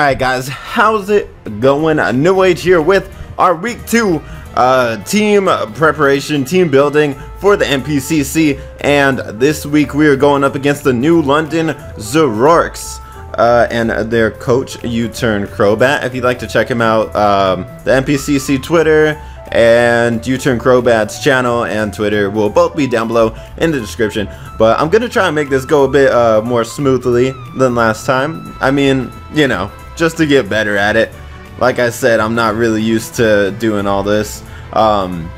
Alright guys, how's it going? New Age here with our week 2 uh, team preparation, team building for the NPCC and this week we are going up against the New London Zoroarks uh, and their coach U-Turn Crobat. If you'd like to check him out, um, the NPCC Twitter and U-Turn Crobat's channel and Twitter will both be down below in the description. But I'm going to try and make this go a bit uh, more smoothly than last time. I mean, you know, just to get better at it. Like I said, I'm not really used to doing all this. Um,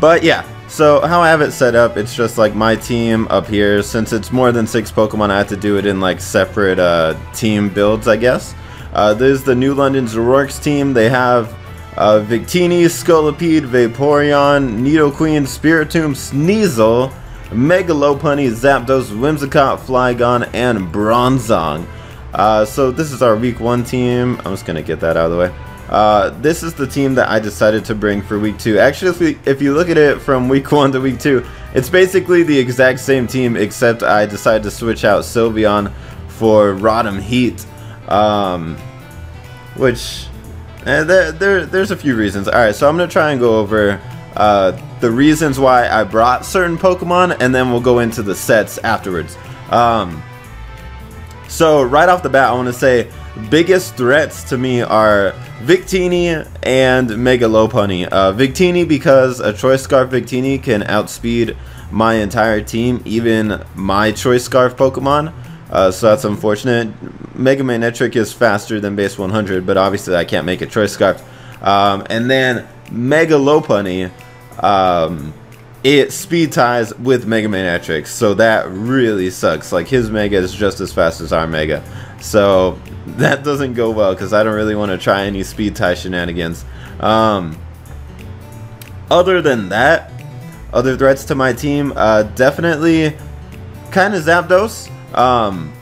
but yeah, so how I have it set up, it's just like my team up here. Since it's more than six Pokemon, I have to do it in like separate uh, team builds, I guess. Uh, this is the New London Zoroarks team. They have uh, Victini, Scolipede, Vaporeon, Nidoqueen, Spiritomb, Sneasel, Megalopunny, Zapdos, Whimsicott, Flygon, and Bronzong. Uh, so this is our week one team. I'm just gonna get that out of the way. Uh, this is the team that I decided to bring for week two. Actually, if, you look at it from week one to week two, it's basically the exact same team, except I decided to switch out Sylveon for Rotom Heat, um, which eh, there, there, there's a few reasons. All right, so I'm gonna try and go over uh, the reasons why I brought certain Pokemon, and then we'll go into the sets afterwards. Um, so right off the bat, I want to say biggest threats to me are Victini and Mega Lopunny. Uh, Victini because a Choice Scarf Victini can outspeed my entire team, even my Choice Scarf Pokemon. Uh, so that's unfortunate. Mega Manectric is faster than base 100, but obviously I can't make a Choice Scarf. Um, and then Mega Lopunny, um, it speed ties with Mega Manectric, so that really sucks. Like his Mega is just as fast as our Mega, so that doesn't go well because I don't really want to try any speed tie shenanigans. Um, other than that, other threats to my team, uh, definitely kind of Zapdos. Um,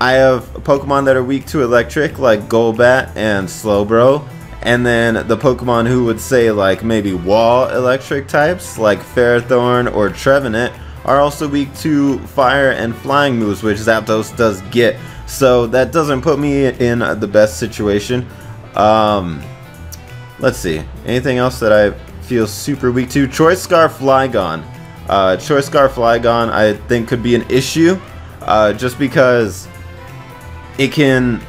I have Pokemon that are weak to electric, like Golbat and Slowbro. And then the Pokemon who would say like maybe wall electric types like Ferrothorn or Trevenant are also weak to fire and flying moves which Zapdos does get. So that doesn't put me in the best situation. Um, let's see. Anything else that I feel super weak to? Choice Scarf Flygon. Uh, Choice Scarf Flygon I think could be an issue uh, just because it can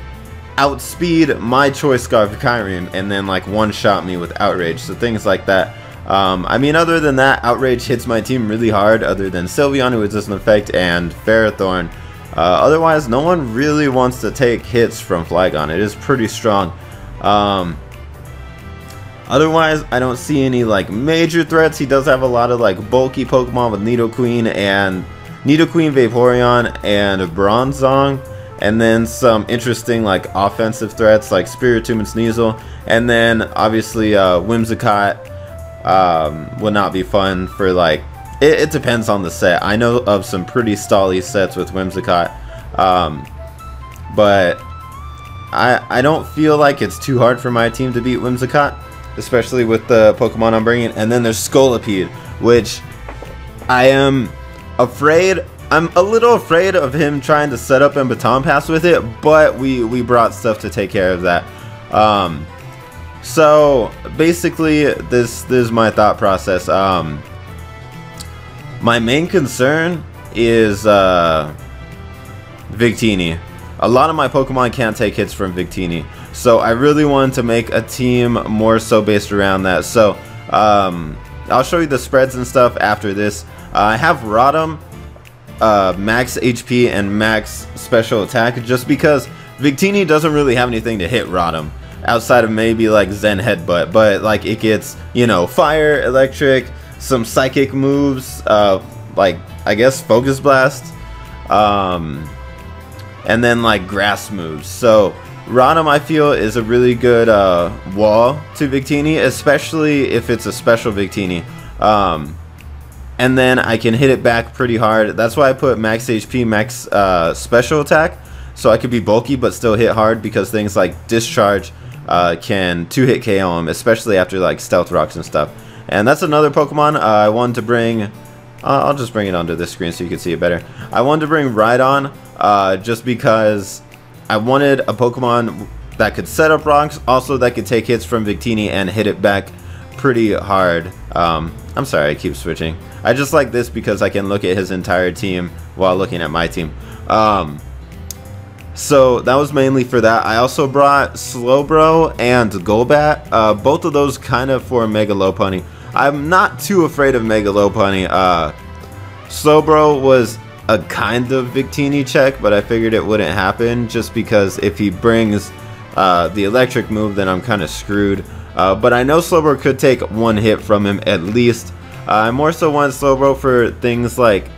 outspeed my choice Scarf Kyurem and then like one shot me with Outrage. So things like that. Um, I mean, other than that, Outrage hits my team really hard, other than Sylveon, who is doesn't affect, and Ferrothorn. Uh, otherwise, no one really wants to take hits from Flygon. It is pretty strong. Um, otherwise, I don't see any like major threats. He does have a lot of like bulky Pokemon with Nidoqueen and Nidoqueen, Vaporeon, and Bronzong and then some interesting like offensive threats like Spiritomb and Sneasel, and then obviously uh, Whimsicott um, would not be fun for like. It, it, depends on the set. I know of some pretty stally sets with Whimsicott, um, but I I don't feel like it's too hard for my team to beat Whimsicott, especially with the Pokemon I'm bringing. And then there's Scolipede, which I am afraid I'm a little afraid of him trying to set up and baton pass with it, but we, we brought stuff to take care of that. Um, so basically, this, this is my thought process. Um, my main concern is uh, Victini. A lot of my Pokemon can't take hits from Victini, so I really wanted to make a team more so based around that. So um, I'll show you the spreads and stuff after this. Uh, I have Rotom uh, max HP and max special attack just because Victini doesn't really have anything to hit Rotom outside of maybe like Zen Headbutt, but like it gets, you know, fire, electric, some psychic moves, uh, like I guess Focus Blast, um, and then like grass moves. So Rotom I feel is a really good uh, wall to Victini, especially if it's a special Victini. Um, and then I can hit it back pretty hard. That's why I put max HP, max uh, special attack, so I could be bulky but still hit hard because things like Discharge uh, can two-hit KO him, especially after like Stealth Rocks and stuff. And that's another Pokemon uh, I wanted to bring. Uh, I'll just bring it onto this screen so you can see it better. I wanted to bring Rhydon uh, just because I wanted a Pokemon that could set up rocks, also that could take hits from Victini and hit it back pretty hard. Um, I'm sorry, I keep switching. I just like this because I can look at his entire team while looking at my team. Um, so that was mainly for that. I also brought Slowbro and Golbat. Uh, both of those kind of for Mega Lopunny. I'm not too afraid of Mega Lopunny. Uh, Slowbro was a kind of Victini check, but I figured it wouldn't happen just because if he brings uh, the electric move, then I'm kind of screwed. Uh, but I know Slowbro could take one hit from him at least. Uh, I more so want Slowbro for things like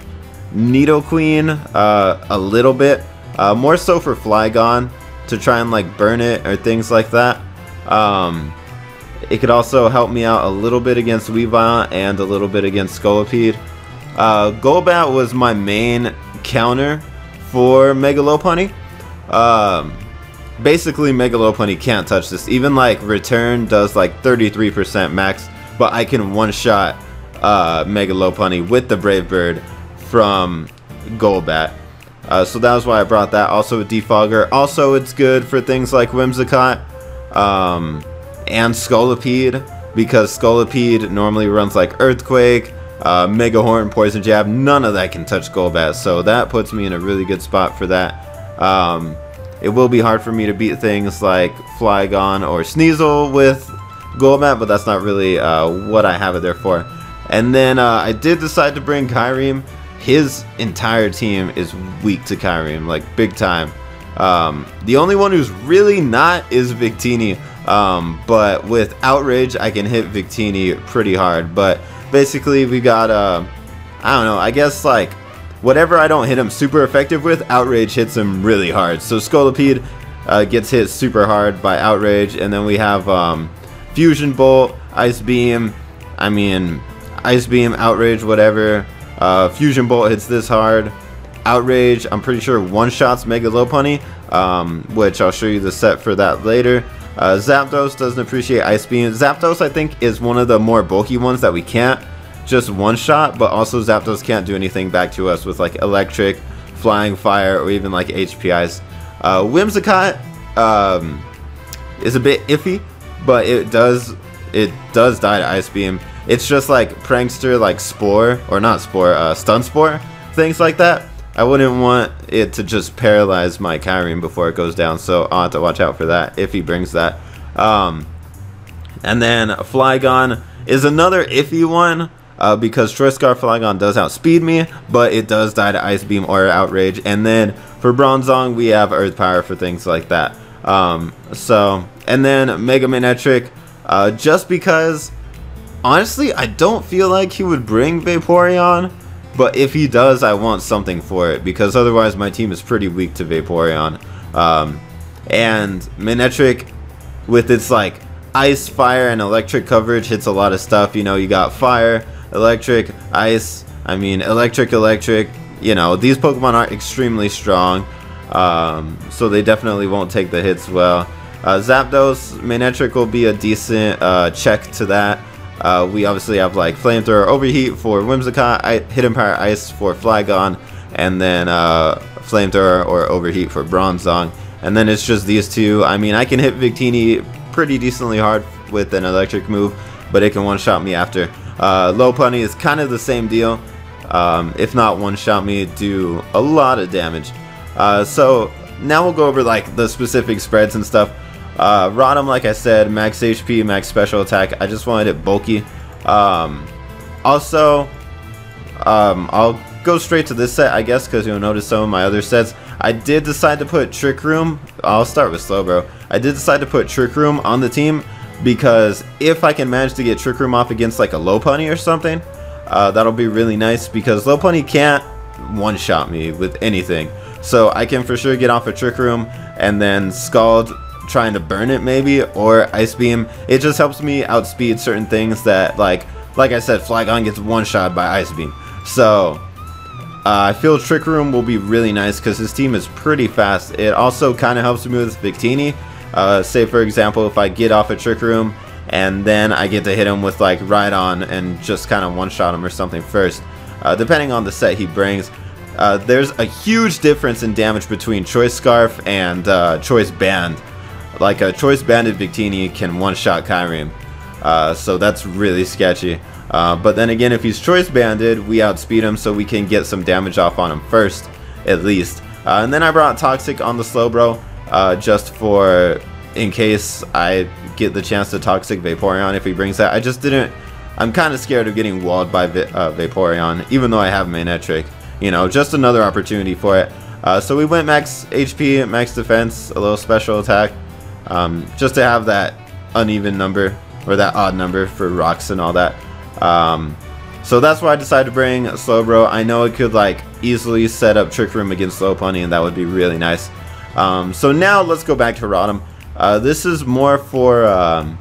Nidoqueen uh, a little bit. Uh, more so for Flygon to try and like burn it or things like that. Um, it could also help me out a little bit against Weavile and a little bit against Scolipede. Uh, Golbat was my main counter for Mega Lopunny. Um, basically, Mega Lopunny can't touch this. Even like Return does like 33% max, but I can one-shot uh, Mega Lopunny with the Brave Bird from Golbat. Uh, so that was why I brought that. Also a Defogger. Also, it's good for things like Whimsicott um, and Scolipede because Scolipede normally runs like Earthquake, uh, Mega Horn, Poison Jab. None of that can touch Golbat, so that puts me in a really good spot for that. Um, it will be hard for me to beat things like Flygon or Sneasel with Golbat, but that's not really uh, what I have it there for. And then uh, I did decide to bring Kyurem his entire team is weak to Kyurem, like big time. Um, the only one who's really not is Victini. Um, but with Outrage, I can hit Victini pretty hard. But basically, we got, uh, I don't know, I guess like whatever I don't hit him super effective with, Outrage hits him really hard. So Scolipede uh, gets hit super hard by Outrage. And then we have um, Fusion Bolt, Ice Beam, I mean, Ice Beam, Outrage, whatever. Uh, Fusion Bolt hits this hard. Outrage, I'm pretty sure one-shots Mega Lopunny, um, which I'll show you the set for that later. Uh, Zapdos doesn't appreciate Ice Beam. Zapdos, I think, is one of the more bulky ones that we can't just one-shot, but also Zapdos can't do anything back to us with, like, Electric, Flying Fire, or even, like, HP Ice. Uh, Whimsicott um, is a bit iffy, but it does it does die to Ice Beam. It's just like Prankster, like Spore, or not Spore, uh, Stun Spore, things like that. I wouldn't want it to just paralyze my Kyurem before it goes down, so I'll have to watch out for that if he brings that. Um, and then Flygon is another iffy one, uh, because Choice Scarf Flygon does outspeed me, but it does die to Ice Beam or Outrage. And then for Bronzong, we have Earth Power for things like that. Um, so, and then Mega Manectric, uh, just because Honestly, I don't feel like he would bring Vaporeon, but if he does, I want something for it, because otherwise my team is pretty weak to Vaporeon. Um, and Manectric, with its like ice, fire, and electric coverage, hits a lot of stuff. You know, you got fire, electric, ice, I mean, electric, electric. You know, these Pokemon are extremely strong, um, so they definitely won't take the hits well. Uh, Zapdos, Manectric will be a decent uh, check to that. Uh, we obviously have like Flamethrower Overheat for Whimsicott, Hidden Power Ice for Flygon, and then uh, Flamethrower or Overheat for Bronzong. And then it's just these two. I mean, I can hit Victini pretty decently hard with an electric move, but it can one-shot me after. Uh, Lopunny is kind of the same deal. Um, if not one-shot me, do a lot of damage. Uh, so now we'll go over like the specific spreads and stuff. Uh, Rotom, like I said, max HP, max special attack. I just wanted it bulky. Um, also, um, I'll go straight to this set, I guess, because you'll notice some of my other sets. I did decide to put Trick Room. I'll start with Slowbro. I did decide to put Trick Room on the team because if I can manage to get Trick Room off against like a Low Lopunny or something, uh, that'll be really nice because Low Lopunny can't one-shot me with anything. So I can for sure get off a Trick Room and then Scald trying to burn it maybe or ice beam it just helps me outspeed certain things that like like I said Flygon gets one shot by ice beam. So uh, I feel Trick Room will be really nice because his team is pretty fast. It also kind of helps me with Victini. Uh, say for example if I get off a Trick Room and then I get to hit him with like Rhydon and just kind of one shot him or something first uh, depending on the set he brings uh, there's a huge difference in damage between Choice Scarf and uh, Choice Band. Like a Choice Banded Victini can one-shot Kyurem. Uh, so that's really sketchy. Uh, but then again, if he's Choice Banded, we outspeed him so we can get some damage off on him first, at least. Uh, and then I brought Toxic on the Slowbro, uh, just for in case I get the chance to Toxic Vaporeon if he brings that. I just didn't... I'm kind of scared of getting walled by uh, Vaporeon, even though I have Manectric. You know, just another opportunity for it. Uh, so we went max HP, max defense, a little special attack, um, just to have that uneven number, or that odd number for rocks and all that. Um, so that's why I decided to bring Slowbro. I know it could like easily set up Trick Room against Lopunny and that would be really nice. Um, so now let's go back to Rotom. Uh, this is more for, um,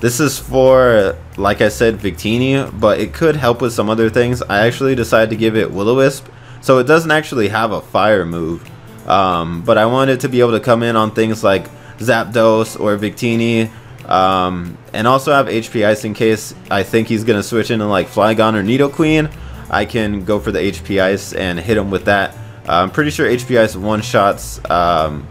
this is for, like I said, Victini, but it could help with some other things. I actually decided to give it Will-O-Wisp, so it doesn't actually have a fire move. Um, but I wanted to be able to come in on things like Zapdos or Victini, um, and also have HP Ice in case I think he's going to switch into like Flygon or Nidoqueen. I can go for the HP Ice and hit him with that. Uh, I'm pretty sure HP Ice one-shots um,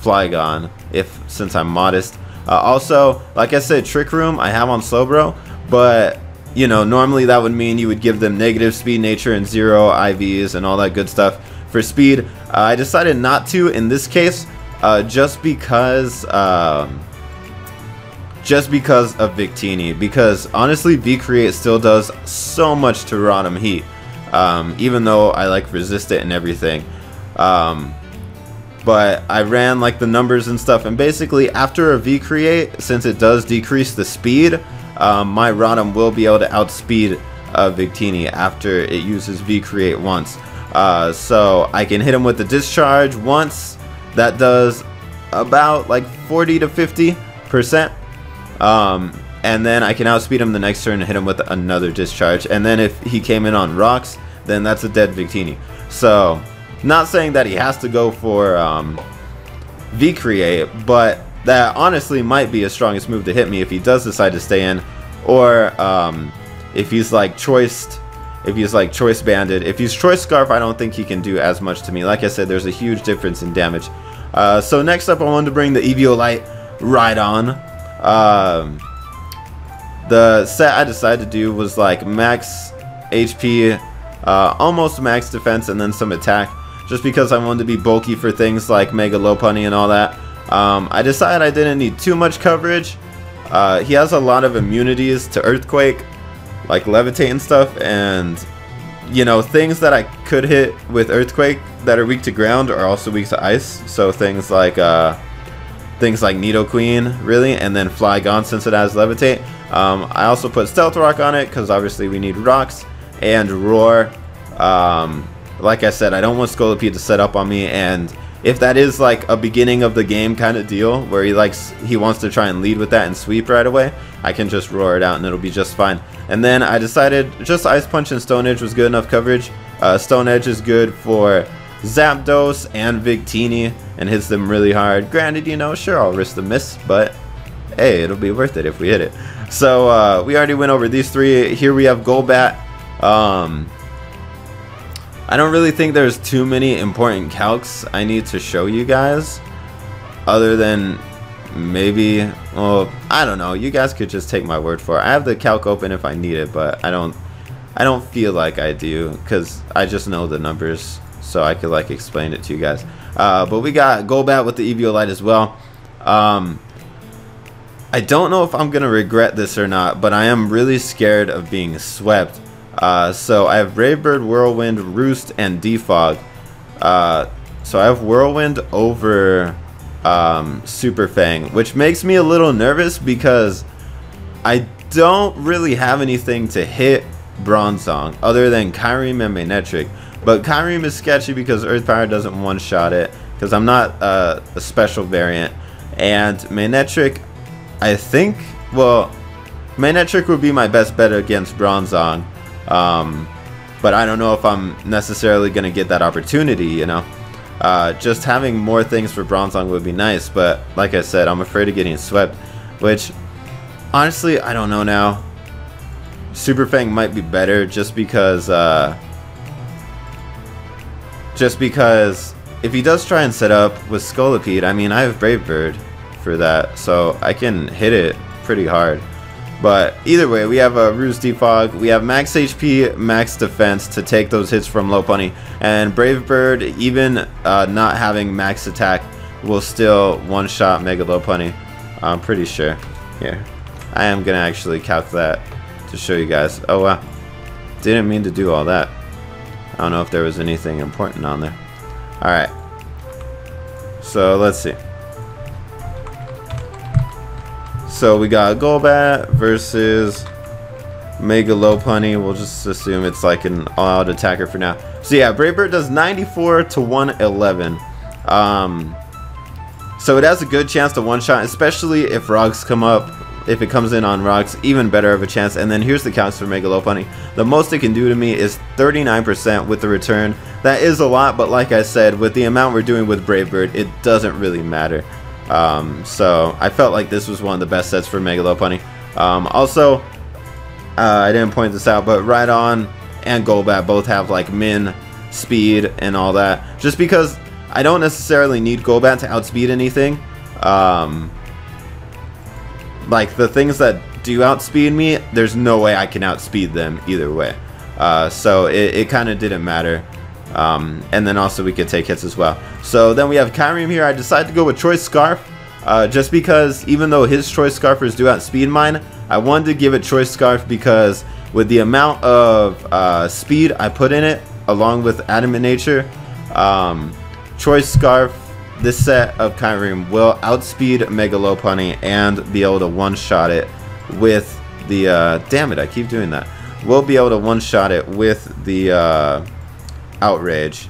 Flygon, if since I'm modest. Uh, also, like I said, Trick Room I have on Slowbro, but you know, normally that would mean you would give them negative speed nature and zero IVs and all that good stuff for speed. Uh, I decided not to in this case, uh, just because, um, just because of Victini. Because honestly, V-Create still does so much to Rotom Heat, um, even though I like resist it and everything. Um, but I ran like the numbers and stuff and basically after a V-Create, since it does decrease the speed, um, my Rotom will be able to outspeed uh, Victini after it uses V-Create once. Uh, so I can hit him with the Discharge once, that does about like 40 to 50 percent. Um, and then I can outspeed him the next turn and hit him with another Discharge. And then if he came in on rocks, then that's a dead Victini. So not saying that he has to go for um, V-Create, but that honestly might be his strongest move to hit me if he does decide to stay in. Or um, if he's like choiced, if he's like choice banded. If he's choice scarf, I don't think he can do as much to me. Like I said, there's a huge difference in damage. Uh, so next up, I wanted to bring the Eviolite Rhydon. Um, the set I decided to do was like max HP, uh, almost max defense, and then some attack just because I wanted to be bulky for things like Mega Lopunny and all that. Um, I decided I didn't need too much coverage. Uh, he has a lot of immunities to Earthquake, like Levitate and stuff, and you know, things that I could hit with Earthquake that are weak to ground are also weak to ice. So things like uh, things like Nidoqueen, really, and then Flygon since it has Levitate. Um, I also put Stealth Rock on it because obviously we need rocks and Roar. Um, like I said, I don't want Scolipede to set up on me, and if that is like a beginning of the game kind of deal, where he likes he wants to try and lead with that and sweep right away, I can just roar it out and it'll be just fine. And then I decided just Ice Punch and Stone Edge was good enough coverage. Uh, Stone Edge is good for Zapdos and Victini and hits them really hard. Granted, you know, sure, I'll risk the miss, but hey, it'll be worth it if we hit it. So uh, we already went over these three. Here we have Golbat. Um, I don't really think there's too many important calcs I need to show you guys other than maybe well I don't know. You guys could just take my word for it. I have the calc open if I need it but I don't I don't feel like I do because I just know the numbers so I could like explain it to you guys. Uh, but we got Golbat with the Eviolite as well. Um, I don't know if I'm gonna regret this or not but I am really scared of being swept uh, so I have Brave Bird, Whirlwind, Roost, and Defog. Uh, so I have Whirlwind over um, Super Fang, which makes me a little nervous because I don't really have anything to hit Bronzong other than Kyurem and Manectric. But Kyurem is sketchy because Earth Power doesn't one-shot it because I'm not uh, a special variant. And Manectric, I think, well, Manectric would be my best bet against Bronzong. Um, but I don't know if I'm necessarily going to get that opportunity, you know. Uh, just having more things for Bronzong would be nice, but like I said, I'm afraid of getting swept, which honestly, I don't know now. Super Fang might be better just because uh, Just because if he does try and set up with Scolipede, I mean, I have Brave Bird for that, so I can hit it pretty hard. But either way, we have a Roost Defog, we have max HP, max defense to take those hits from Lopunny, and Brave Bird, even uh, not having max attack, will still one-shot Mega Lopunny. I'm pretty sure. Here. I am going to actually calculate that to show you guys. Oh wow. Didn't mean to do all that. I don't know if there was anything important on there. Alright. So let's see. So we got Golbat versus Mega Lopunny. We'll just assume it's like an all-out attacker for now. So yeah, Brave Bird does 94 to 111. Um, so it has a good chance to one-shot, especially if rocks come up. If it comes in on rocks, even better of a chance. And then here's the counts for Mega Lopunny. The most it can do to me is 39% with the return. That is a lot, but like I said, with the amount we're doing with Brave Bird, it doesn't really matter. Um, so I felt like this was one of the best sets for Mega Lopunny. Um, also, uh, I didn't point this out, but Rhydon and Golbat both have like min speed and all that. Just because I don't necessarily need Golbat to outspeed anything. Um, like the things that do outspeed me, there's no way I can outspeed them either way. Uh, so it, it kind of didn't matter. Um, and then also we could take hits as well. So then we have Kyurem here. I decided to go with Choice Scarf. Uh, just because even though his Choice Scarfers do outspeed mine, I wanted to give it Choice Scarf because with the amount of uh, speed I put in it, along with Adamant Nature, um, Choice Scarf, this set of Kyurem will outspeed Mega Lopunny and be able to one-shot it with the, uh, damn it, I keep doing that. We'll be able to one-shot it with the, uh, Outrage.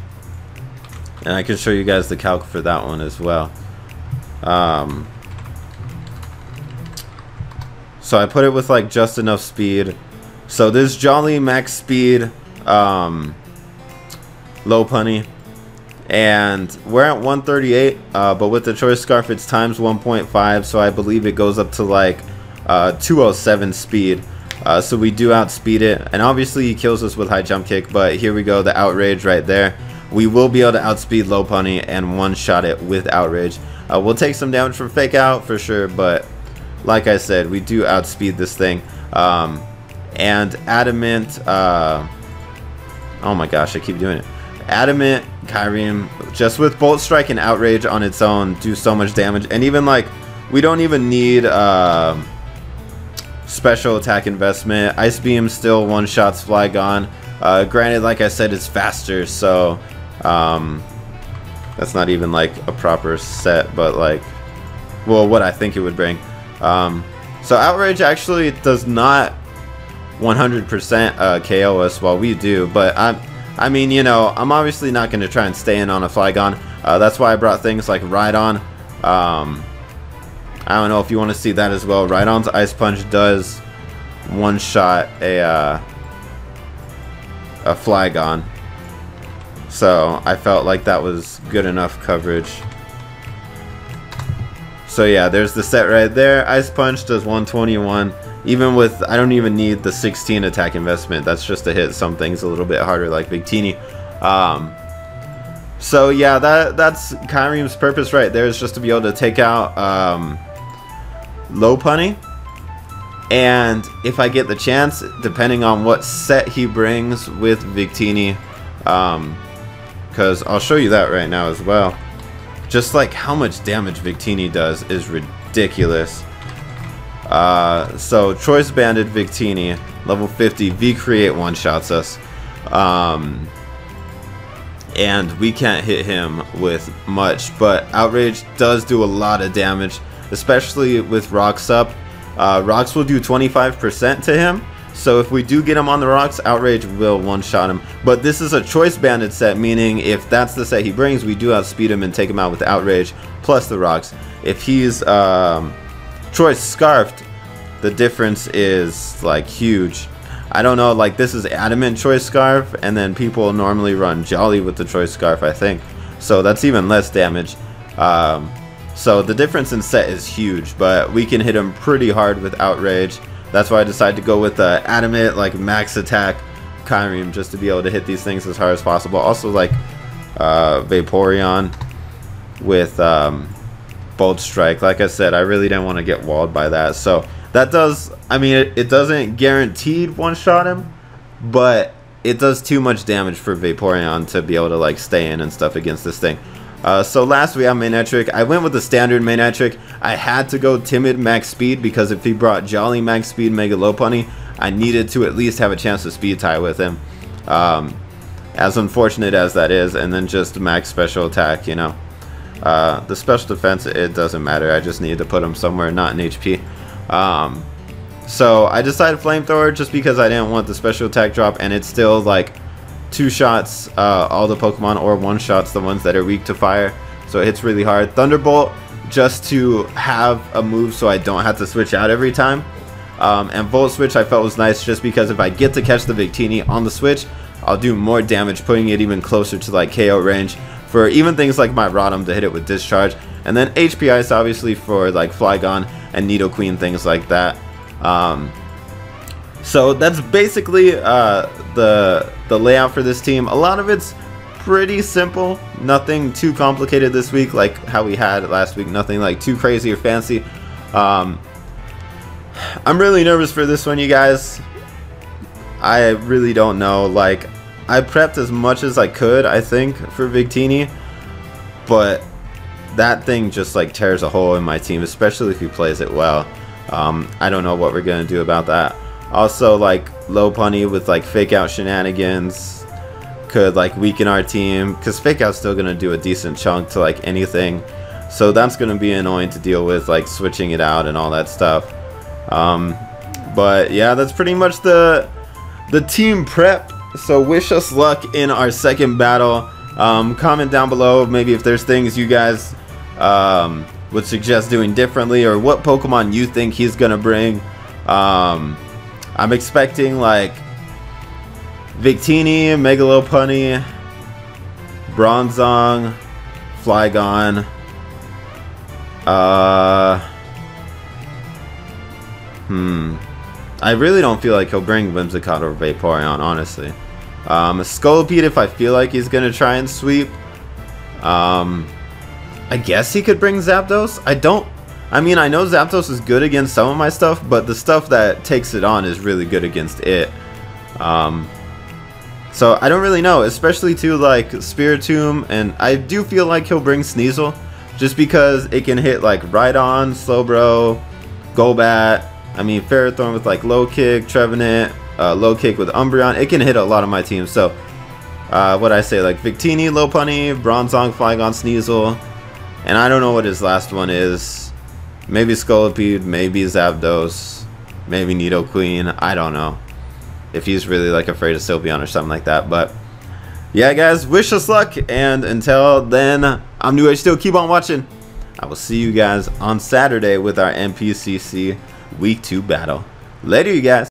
And I can show you guys the calc for that one as well. Um, so I put it with like just enough speed. So this Jolly max speed um, Lopunny. And we're at 138, uh, but with the Choice Scarf it's times 1.5, so I believe it goes up to like uh, 207 speed. Uh, so we do outspeed it, and obviously he kills us with high jump kick, but here we go, the outrage right there. We will be able to outspeed Lopunny and one-shot it with outrage. Uh, we'll take some damage from fake out for sure, but like I said, we do outspeed this thing. Um, and adamant, uh, oh my gosh, I keep doing it. Adamant, Kyurem, just with Bolt Strike and Outrage on its own, do so much damage. And even like, we don't even need, uh, special attack investment. Ice Beam still one-shots Flygon. Uh, granted, like I said, it's faster, so um, that's not even like a proper set, but like, well, what I think it would bring. Um, so Outrage actually does not 100% uh, KO us while we do, but I'm, I mean, you know, I'm obviously not going to try and stay in on a Flygon. Uh, that's why I brought things like Rhydon. Um, I don't know if you want to see that as well. Rhydon's Ice Punch does one shot a uh, a Flygon. So I felt like that was good enough coverage. So yeah, there's the set right there. Ice Punch does 121. Even with, I don't even need the 16 attack investment. That's just to hit some things a little bit harder like Victini. Um, so yeah, that that's Kyurem's purpose right there is just to be able to take out um, Lopunny. And if I get the chance, depending on what set he brings with Victini, because um, I'll show you that right now as well. Just like how much damage Victini does is ridiculous. Uh, so Choice Banded Victini, level 50, V-Create one-shots us. Um, and we can't hit him with much, but Outrage does do a lot of damage especially with rocks up. Uh, rocks will do 25% to him, so if we do get him on the rocks, Outrage will one-shot him. But this is a choice banded set, meaning if that's the set he brings, we do outspeed him and take him out with Outrage plus the rocks. If he's um, choice scarfed, the difference is like huge. I don't know, like this is adamant choice scarf, and then people normally run jolly with the choice scarf, I think. So that's even less damage. Um, so the difference in set is huge, but we can hit him pretty hard with Outrage. That's why I decided to go with the Adamant, like max attack Kyurem, just to be able to hit these things as hard as possible. Also, like, uh, Vaporeon with um, Bolt Strike. Like I said, I really didn't want to get walled by that. So that does, I mean, it, it doesn't guaranteed one-shot him, but it does too much damage for Vaporeon to be able to like stay in and stuff against this thing. Uh, so last we have Manectric. I went with the standard Manectric. I had to go Timid Max Speed because if he brought Jolly Max Speed Mega Lopunny, I needed to at least have a chance to speed tie with him. Um, as unfortunate as that is, and then just max special attack, you know. Uh, the special defense, it doesn't matter. I just needed to put him somewhere not in HP. Um, so I decided Flamethrower just because I didn't want the special attack drop, and it's still like two shots, uh, all the Pokemon, or one shots, the ones that are weak to fire. So it hits really hard. Thunderbolt, just to have a move so I don't have to switch out every time. Um, and Volt Switch I felt was nice just because if I get to catch the Victini on the switch, I'll do more damage, putting it even closer to like KO range for even things like my Rotom to hit it with Discharge. And then HP Ice obviously for like Flygon and Nidoqueen, things like that. Um, so that's basically uh, the the layout for this team. A lot of it's pretty simple. Nothing too complicated this week like how we had last week. Nothing like too crazy or fancy. Um, I'm really nervous for this one, you guys. I really don't know. Like, I prepped as much as I could, I think, for Victini. But that thing just, like, tears a hole in my team, especially if he plays it well. Um, I don't know what we're going to do about that. Also, like, Lopunny with, like, fake out shenanigans could, like, weaken our team. Because fake out's still going to do a decent chunk to, like, anything. So that's going to be annoying to deal with, like, switching it out and all that stuff. Um, but yeah, that's pretty much the the team prep. So wish us luck in our second battle. Um, comment down below maybe if there's things you guys um, would suggest doing differently or what Pokemon you think he's gonna bring. Um, I'm expecting like Victini, Megalopunny, Bronzong, Flygon. Uh, Hmm. I really don't feel like he'll bring Whimsicott or Vaporeon, honestly. Um, Scolipede if I feel like he's to try and sweep. Um, I guess he could bring Zapdos. I don't... I mean, I know Zapdos is good against some of my stuff, but the stuff that takes it on is really good against it. Um, so I don't really know, especially to like Spiritomb, and I do feel like he'll bring Sneasel, just because it can hit like Rhydon, Slowbro, Golbat, I mean, Ferrothorn with like low kick, Trevenant, uh, low kick with Umbreon. It can hit a lot of my teams. So, uh, what I say, like Victini, Lopunny, Bronzong, Flygon, Sneasel. And I don't know what his last one is. Maybe Scolipede, maybe Zapdos, maybe Nidoqueen. I don't know. If he's really like afraid of Sylveon or something like that. But yeah, guys, wish us luck. And until then, I'm New Age Steel. Keep on watching. I will see you guys on Saturday with our NPCC Week 2 battle. Later, you guys.